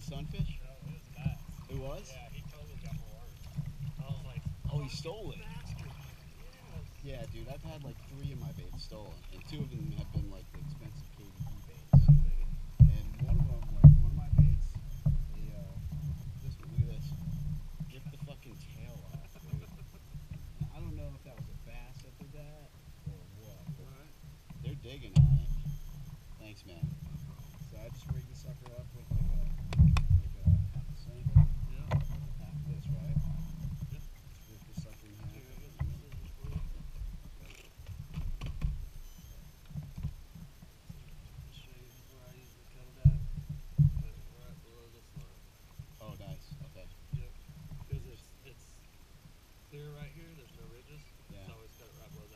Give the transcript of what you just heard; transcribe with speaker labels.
Speaker 1: sunfish?
Speaker 2: No, it was bass.
Speaker 1: It was?
Speaker 2: Yeah, he totally got worm. I was like,
Speaker 1: Oh, he stole it. Yeah, dude, I've had like three of my baits stolen, and two of them have been like the expensive KVD baits. And one of them, like one of my baits, they uh, this look at this, ripped the fucking tail off, dude. I don't know if that was a bass that did that or what, but they're digging on it. Thanks, man. So I just rigged the sucker up with like a like a half a centimeter,
Speaker 2: Yeah.
Speaker 1: half of this, right?
Speaker 2: Yep.
Speaker 1: Rip the sucker in half.
Speaker 2: Here, I got some scissors for you. I'll show you where I usually cut it at. Cut it right below this line.
Speaker 1: Oh, nice. Okay.
Speaker 2: Yep. Because it's it's clear right here. There's no ridges.
Speaker 1: Yeah.
Speaker 2: So I always cut right below.